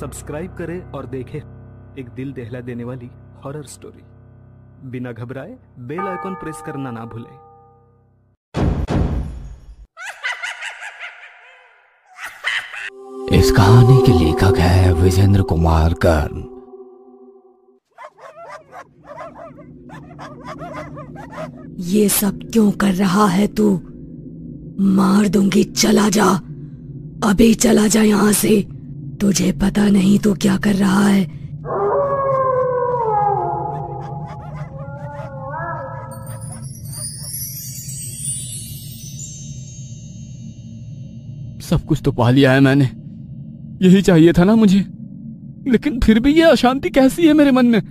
Subscribe करें और देखें एक दिल दहला देने वाली हॉरर स्टोरी बिना घबराए बेल आइकॉन प्रेस करना ना भूलें। इस कहानी के लेखक है विजेंद्र कुमार कर्ण। ये सब क्यों कर रहा है तू? मार दूँगी चला जा। अभी चला जा यहाँ से। तुझे पता नहीं तू क्या कर रहा है? सब कुछ तो पा लिया है मैंने। यही चाहिए था ना मुझे। लेकिन फिर भी ये अशांति कैसी है मेरे मन में?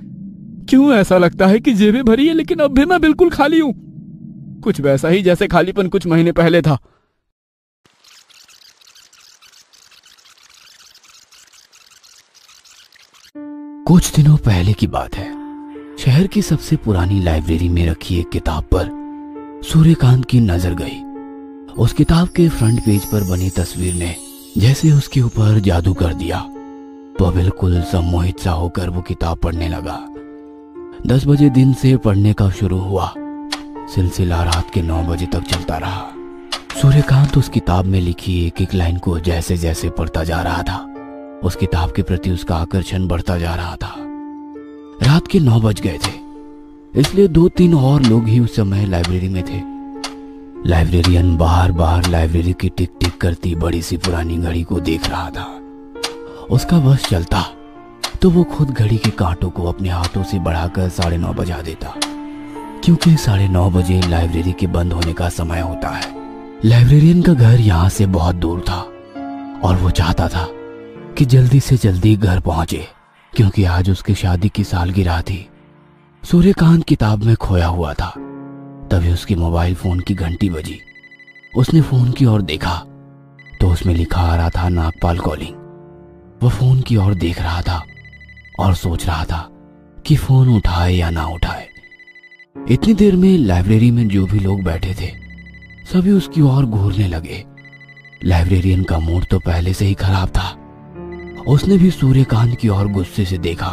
क्यों ऐसा लगता है कि जेबें भरी है, लेकिन अब भी मैं बिल्कुल खाली हूँ? कुछ वैसा ही जैसे खालीपन कुछ महीने पहले था। कुछ दिनों पहले की बात है। शहर की सबसे पुरानी लाइब्रेरी में रखी एक किताब पर सूर्यकांत की नज़र गई। उस किताब के फ्रंट पेज पर बनी तस्वीर ने जैसे उसके ऊपर जादू कर दिया। तो बिल्कुल सम्मोहित सा होकर वो किताब पढ़ने लगा। दस बजे दिन से पढ़ने का शुरू हुआ। सिलसिला रात के नौ बजे तक चलता रहा। सूर्यकांत उस किताब में लिखी एक एक लाइन को जैसे जैसे पढ़ता जा रहा था। उस किताब के प्रति उसका आकर्षण बढ़ता जा रहा था। रात के नौ बज गए थे। इसलिए दो तीन और लोग ही उस समय लाइब्रेरी में थे। लाइब्रेरियन बाहर बाहर लाइब्रेरी की टिक टिक करती बड़ी सी पुरानी घड़ी को देख रहा था। उसका बस चलता तो वो खुद घड़ी के कांटों को अपने हाथों से बढ़ाकर साढ़े नौ बजा देता। क्योंकि साढ़े नौ बजे लाइब्रेरी के बंद होने का समय होता है। लाइब्रेरियन का घर यहाँ से बहुत दूर था, और वो चाहता था कि जल्दी से जल्दी घर पहुँचे, क्योंकि आज उसकी शादी की सालगिरह थी। सूर्यकांत किताब में खोया हुआ था। तभी उसकी मोबाइल फ़ोन की घंटी बजी। उसने फ़ोन की ओर देखा तो उसमें लिखा आ रहा था, नागपाल कॉलिंग। वह फ़ोन की ओर देख रहा था और सोच रहा था कि फ़ोन उठाए या ना उठाए। इतनी देर में लाइब्रेरी में जो भी लोग बैठे थे, सभी उसकी ओर घूरने लगे। लाइब्रेरियन का मूड तो पहले से ही खराब था। उसने भी सूर्यकांत की ओर गुस्से से देखा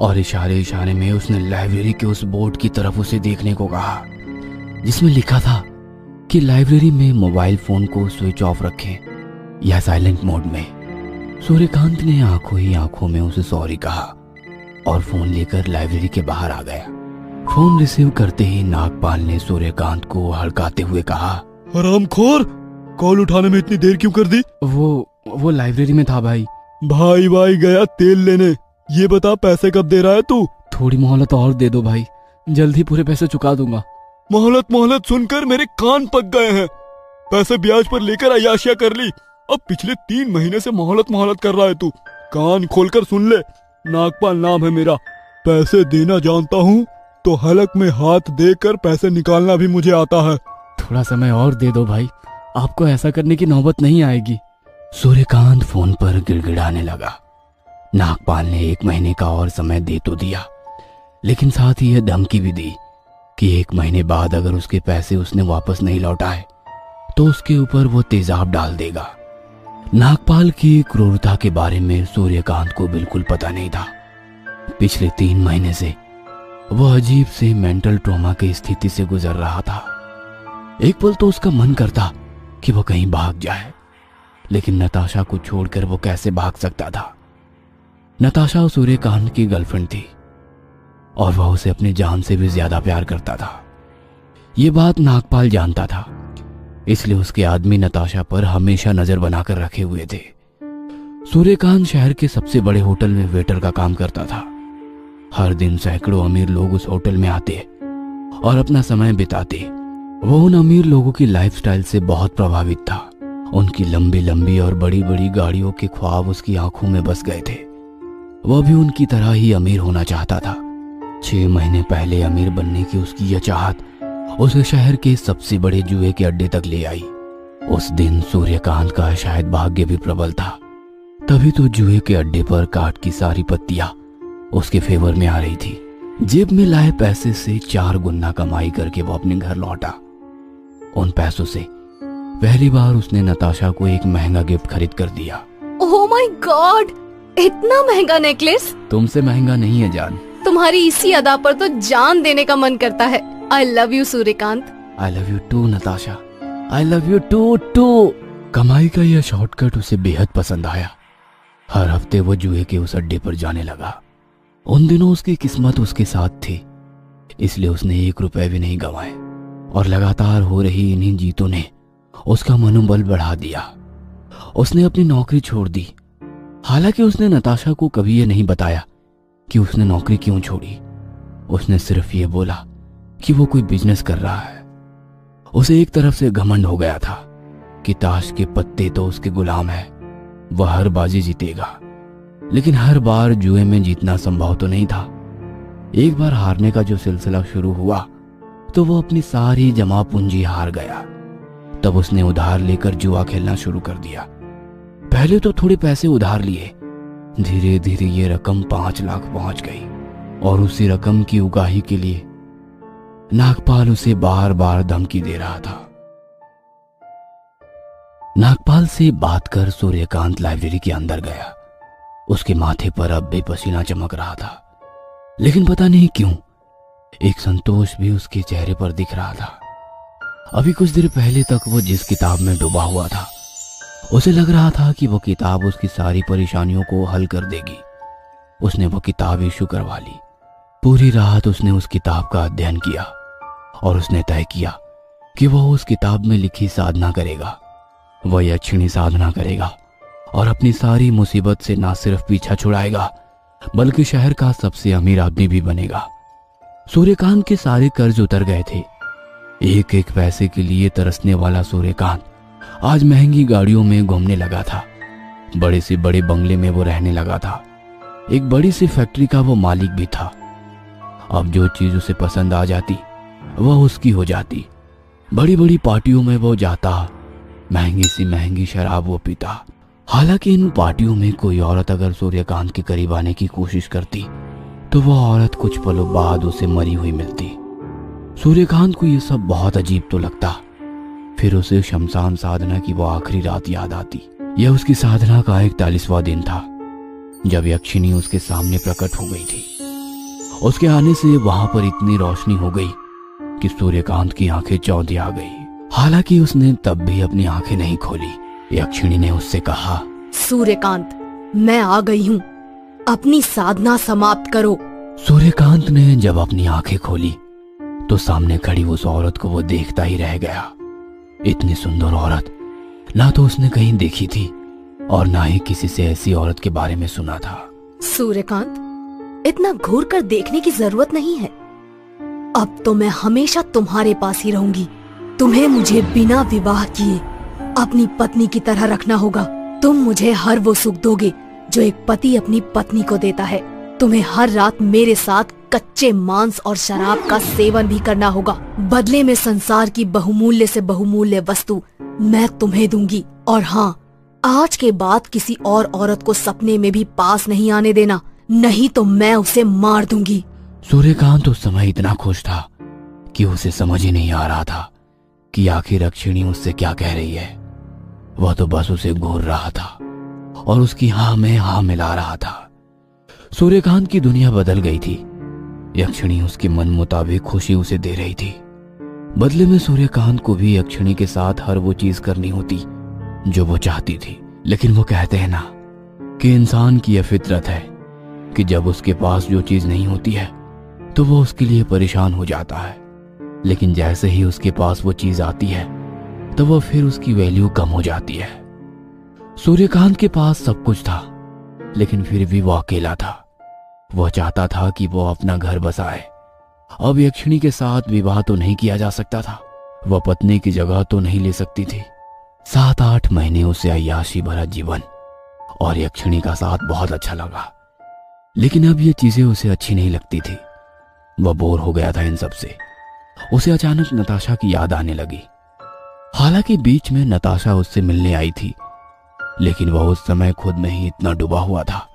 और इशारे इशारे में उसने लाइब्रेरी के उस बोर्ड की तरफ़ उसे देखने को कहा जिसमें लिखा था कि लाइब्रेरी में मोबाइल फ़ोन को स्विच ऑफ़ रखें या साइलेंट मोड में। सूर्यकांत ने आँखों ही आँखों में उसे सॉरी कहा और फ़ोन लेकर लाइब्रेरी के बाहर आ गया। फ़ोन रिसीव करते ही नागपाल ने सूर्यकांत को हड़काते हुए कहा हरामखोर! कॉल उठाने में इतनी देर क्यों कर दी? वो वो लाइब्रेरी में था भाई। भाई भाई गया तेल लेने। ये बता पैसे कब दे रहा है तू? थोड़ी मोहलत और दे दो भाई। जल्द ही पूरे पैसे चुका दूँगा। मोहलत मोहलत सुनकर मेरे कान पक गए हैं। पैसे ब्याज पर लेकर अयाशिया कर ली। अब पिछले तीन महीने से मोहलत मोहलत कर रहा है तू। कान खोलकर सुन ले। नागपाल नाम है मेरा। पैसे देना जानता हूँ तो हलक में हाथ देकर पैसे निकालना भी मुझे आता है। थोड़ा समय और दे दो भाई। आपको ऐसा करने की नौबत नहीं आएगी। सूर्यकांत फ़ोन पर गिड़गिड़ाने लगा। नागपाल ने एक महीने का और समय दे तो दिया, लेकिन साथ ही यह धमकी भी दी कि एक महीने बाद अगर उसके पैसे उसने वापस नहीं लौटाए तो उसके ऊपर वो तेजाब डाल देगा। नागपाल की क्रूरता के बारे में सूर्यकांत को बिल्कुल पता नहीं था। पिछले तीन महीने से वो अजीब से मेंटल ट्रोमा की स्थिति से गुजर रहा था। एक पल तो उसका मन करता कि वो कहीं भाग जाए। लेकिन नताशा को छोड़कर वो कैसे भाग सकता था? नताशा सूर्यकांत की गर्लफ्रेंड थी, और वह उसे अपनी जान से भी ज़्यादा प्यार करता था। ये बात नागपाल जानता था, इसलिए उसके आदमी नताशा पर हमेशा नज़र बनाकर रखे हुए थे। सूर्यकांत शहर के सबसे बड़े होटल में वेटर का काम करता था। हर दिन सैकड़ों अमीर लोग उस होटल में आते, और अपना समय बिताते। वो उन अमीर लोगों की लाइफस्टाइल से बहुत प्रभावित था। उनकी लंबी लंबी और बड़ी बड़ी गाड़ियों के ख्वाब उसकी आँखों में बस गए थे। वह भी उनकी तरह ही अमीर होना चाहता था। छह महीने पहले अमीर बनने की उसकी यह चाहत उसे शहर के सबसे बड़े जुए के अड्डे तक ले आई। उस दिन सूर्यकांत का शायद भाग्य भी प्रबल था। तभी तो जुए के अड्डे पर काट की सारी पत्तियाँ उसके फेवर में आ रही थी। जेब में लाए पैसे से चार गुना कमाई करके वो अपने घर लौटा। उन पैसों से पहली बार उसने नताशा को एक महँगा गिफ्ट खरीद कर दिया। ओह माय गॉड इतना महँगा नेकलेस तुमसे महँगा नहीं है जान। तुम्हारी इसी अदा पर तो जान देने का मन करता है। I love you Suryakant. I love you too Natasha. I love you too too कमाई का यह शॉर्टकट उसे बेहद पसंद आया। हर हफ़्ते वो जुए के उस अड्डे पर जाने लगा। उन दिनों उसकी किस्मत उसके साथ थी। इसलिए उसने एक रुपए भी नहीं गंवाए। और लगातार हो रही इन्हीं जीतों ने उसका मनोबल बढ़ा दिया। उसने अपनी नौकरी छोड़ दी। हालाँकि उसने नताशा को कभी यह नहीं बताया कि उसने नौकरी क्यों छोड़ी। उसने सिर्फ़ ये बोला कि वो कोई बिज़नेस कर रहा है। उसे एक तरफ़ से घमंड हो गया था कि ताश के पत्ते तो उसके गुलाम है, वह हर बाजी जीतेगा। लेकिन हर बार जुए में जीतना संभव तो नहीं था। एक बार हारने का जो सिलसिला शुरू हुआ तो वो अपनी सारी जमा पूंजी हार गया। तब उसने उधार लेकर जुआ खेलना शुरू कर दिया। पहले तो थोड़े पैसे उधार लिए। धीरे धीरे ये रकम पाँच लाख पहुँच गई और उसी रकम की उगाही के लिए नागपाल उसे बार बार धमकी दे रहा था। नागपाल से बात कर सूर्यकांत लाइब्रेरी के अंदर गया। उसके माथे पर अब भी पसीना चमक रहा था। लेकिन पता नहीं क्यों, एक संतोष भी उसके चेहरे पर दिख रहा था। अभी कुछ देर पहले तक वो जिस किताब में डूबा हुआ था, उसे लग रहा था कि वो किताब उसकी सारी परेशानियों को हल कर देगी। उसने वो किताब इशू करवा ली। पूरी रात उसने उस किताब का अध्ययन किया और उसने तय किया कि वह उस किताब में लिखी साधना करेगा। वह यक्षिणी साधना करेगा और अपनी सारी मुसीबत से ना सिर्फ़ पीछा छुड़ाएगा, बल्कि शहर का सबसे अमीर आदमी भी बनेगा। सूर्यकांत के सारे कर्ज उतर गए थे। एक एक पैसे के लिए तरसने वाला सूर्यकांत आज महँगी गाड़ियों में घूमने लगा था। बड़े से बड़े बंगले में वो रहने लगा था। एक बड़ी सी फैक्ट्री का वो मालिक भी था। अब जो चीज़ उसे पसंद आ जाती, वह उसकी हो जाती। बड़ी बड़ी पार्टियों में वो जाता, महँगी सी महँगी शराब वो पीता। हालाँकि इन पार्टियों में कोई औरत अगर सूर्यकांत के करीब आने की कोशिश करती तो वह औरत कुछ पलों बाद उसे मरी हुई मिलती। सूर्यकांत को यह सब बहुत अजीब तो लगता। फिर उसे शमशान साधना की वो आखिरी रात याद आती। यह उसकी साधना का इकतालीसवा दिन था जब यक्षिणी उसके सामने प्रकट हो गई थी। उसके आने से वहाँ पर इतनी रोशनी हो गई कि सूर्यकांत की आँखें चौंधी आ गई। हालाँकि उसने तब भी अपनी आँखें नहीं खोली। यक्षिणी ने उससे कहा सूर्यकांत मैं आ गई हूँ। अपनी साधना समाप्त करो। सूर्यकांत ने जब अपनी आँखें खोली तो सामने खड़ी उस औरत को वो देखता ही रह गया। इतनी सुंदर औरत। ना तो उसने कहीं देखी थी और ना ही किसी से ऐसी औरत के बारे में सुना था। सूर्यकांत, इतना घूर कर देखने की ज़रूरत नहीं है। अब तो मैं हमेशा तुम्हारे पास ही रहूँगी। तुम्हें मुझे बिना विवाह किए अपनी पत्नी की तरह रखना होगा। तुम मुझे हर वो सुख दोगे जो एक पति अपनी पत्नी को देता है। तुम्हें हर रात मेरे साथ कच्चे मांस और शराब का सेवन भी करना होगा। बदले में संसार की बहुमूल्य से बहुमूल्य वस्तु मैं तुम्हें दूँगी। और हाँ आज के बाद किसी और औरत को सपने में भी पास नहीं आने देना। नहीं तो मैं उसे मार दूँगी। सूर्यकांत उस समय इतना खुश था कि उसे समझ ही नहीं आ रहा था कि आखिर अक्षिणी उससे क्या कह रही है। वह तो बस उसे घूर रहा था और उसकी हाँ में हाँ मिला रहा था। सूर्यकांत की दुनिया बदल गई थी। यक्षिणी उसके मन मुताबिक खुशी उसे दे रही थी। बदले में सूर्यकांत को भी यक्षिणी के साथ हर वो चीज़ करनी होती, जो वो चाहती थी। लेकिन वो कहते हैं ना, कि इंसान की यह फितरत है कि जब उसके पास जो चीज़ नहीं होती है तो वो उसके लिए परेशान हो जाता है। लेकिन जैसे ही उसके पास वो चीज़ आती है तो वह फिर उसकी वैल्यू कम हो जाती है। सूर्यकांत के पास सब कुछ था, लेकिन फिर भी वो अकेला था। वह चाहता था कि वो अपना घर बसाए। अब यक्षिणी के साथ विवाह तो नहीं किया जा सकता था। वह पत्नी की जगह तो नहीं ले सकती थी। सात आठ महीने उसे अयाशी भरा जीवन, और यक्षिणी का साथ बहुत अच्छा लगा। लेकिन अब ये चीज़ें उसे अच्छी नहीं लगती थी। वह बोर हो गया था इन सबसे। उसे अचानक नताशा की याद आने लगी। हालाँकि बीच में नताशा उससे मिलने आई थी, लेकिन वह उस समय खुद में ही इतना डूबा हुआ था।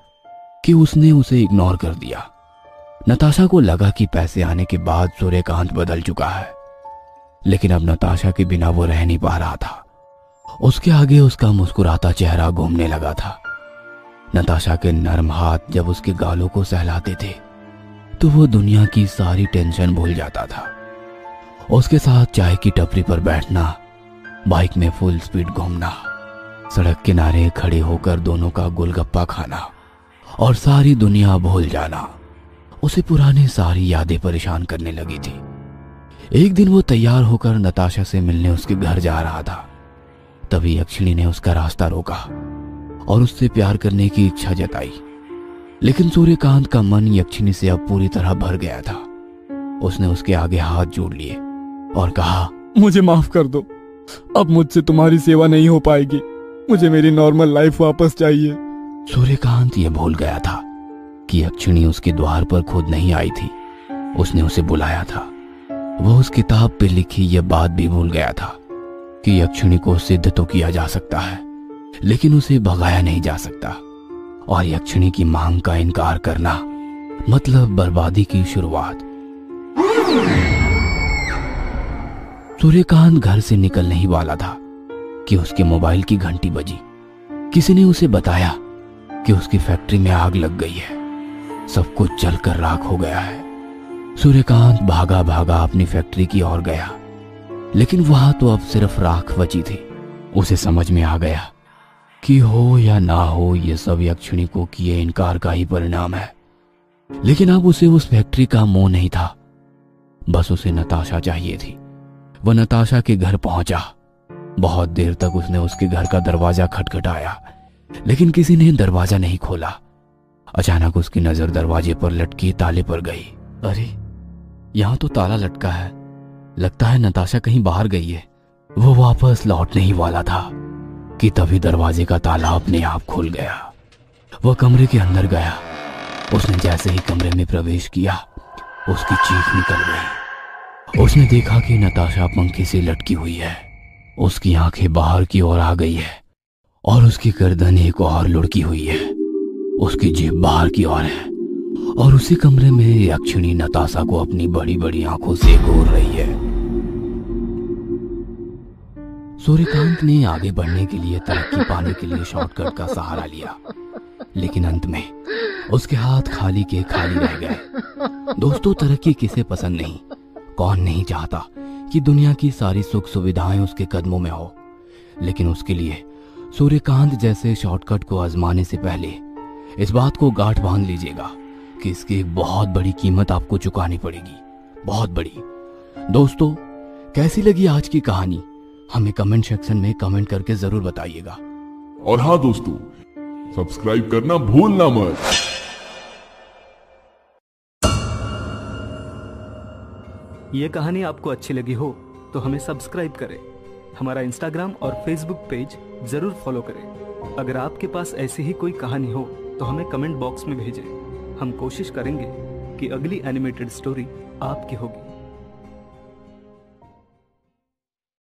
कि उसने उसे इग्नोर कर दिया। नताशा को लगा कि पैसे आने के बाद सूर्यकांत बदल चुका है। लेकिन अब नताशा के बिना वो रह नहीं पा रहा था। उसके आगे उसका मुस्कुराता चेहरा घूमने लगा था। नताशा के नरम हाथ जब उसके गालों को सहलाते थे तो वो दुनिया की सारी टेंशन भूल जाता था। उसके साथ चाय की टपरी पर बैठना, बाइक में फुल स्पीड घूमना, सड़क किनारे खड़े होकर दोनों का गोलगप्पा खाना और सारी दुनिया भूल जाना। उसे पुरानी सारी यादें परेशान करने लगी थी। एक दिन वो तैयार होकर नताशा से मिलने उसके घर जा रहा था। तभी यक्षिणी ने उसका रास्ता रोका और उससे प्यार करने की इच्छा जताई। लेकिन सूर्यकांत का मन यक्षिणी से अब पूरी तरह भर गया था। उसने उसके आगे हाथ जोड़ लिए और कहा, मुझे माफ़ कर दो। अब मुझसे तुम्हारी सेवा नहीं हो पाएगी। मुझे मेरी नॉर्मल लाइफ वापस चाहिए। सूर्यकांत यह भूल गया था कि यक्षिणी उसके द्वार पर खुद नहीं आई थी। उसने उसे बुलाया था। वो उस किताब पे लिखी यह बात भी भूल गया था कि यक्षिणी को सिद्ध तो किया जा सकता है, लेकिन उसे भगाया नहीं जा सकता। और यक्षिणी की मांग का इनकार करना मतलब बर्बादी की शुरुआत। सूर्यकांत घर से निकलने ही वाला था कि उसके मोबाइल की घंटी बजी। किसी ने उसे बताया कि उसकी फैक्ट्री में आग लग गई है। सब कुछ जलकर राख हो गया है। सूर्यकांत भागा भागा अपनी फैक्ट्री की ओर गया। लेकिन वहाँ तो अब सिर्फ़ राख बची थी। उसे समझ में आ गया कि हो या ना हो, ये सब यक्षिणी को किए इनकार का ही परिणाम है। लेकिन अब उसे उस फैक्ट्री का मोह नहीं था। बस उसे नताशा चाहिए थी। वह नताशा के घर पहुँचा। बहुत देर तक उसने उसके घर का दरवाज़ा खटखटाया। लेकिन किसी ने दरवाज़ा नहीं खोला। अचानक उसकी नज़र दरवाजे पर लटकी ताले पर गई। अरे, यहाँ तो ताला लटका है। लगता है नताशा कहीं बाहर गई है। वो वापस लौटने ही वाला था कि तभी दरवाजे का ताला अपने आप खुल गया। वह कमरे के अंदर गया। उसने जैसे ही कमरे में प्रवेश किया, उसकी चीख निकल गई। उसने देखा कि नताशा पंखे से लटकी हुई है। उसकी आँखें बाहर की ओर आ गई है। और उसकी गर्दन एक और लुढ़की हुई है। उसकी जीभ बाहर की ओर है। और उसी कमरे में यक्षिणी नताशा को अपनी बड़ी बड़ी आँखों से घूर रही है। सूर्यकांत ने आगे बढ़ने के लिए, तरक्की पाने के लिए शॉर्टकट का सहारा लिया। लेकिन अंत में उसके हाथ खाली के खाली रह गए। दोस्तों, तरक्की किसे पसंद नहीं? कौन नहीं चाहता कि दुनिया की सारी सुख सुविधाएँ उसके कदमों में हो? लेकिन उसके लिए सूर्यकांत जैसे शॉर्टकट को आजमाने से पहले इस बात को गांठ बाँध लीजिएगा कि इसकी एक बहुत बड़ी कीमत आपको चुकानी पड़ेगी। बहुत बड़ी। दोस्तों कैसी लगी आज की कहानी? हमें कमेंट सेक्शन में कमेंट करके ज़रूर बताइएगा। और हाँ दोस्तों सब्सक्राइब करना भूलना मत। ये कहानी आपको अच्छी लगी हो तो हमें सब्सक्राइब करें। हमारा इंस्टाग्राम और फेसबुक पेज ज़रूर फॉलो करें। अगर आपके पास ऐसी ही कोई कहानी हो तो हमें कमेंट बॉक्स में भेजें। हम कोशिश करेंगे कि अगली एनिमेटेड स्टोरी आपकी होगी।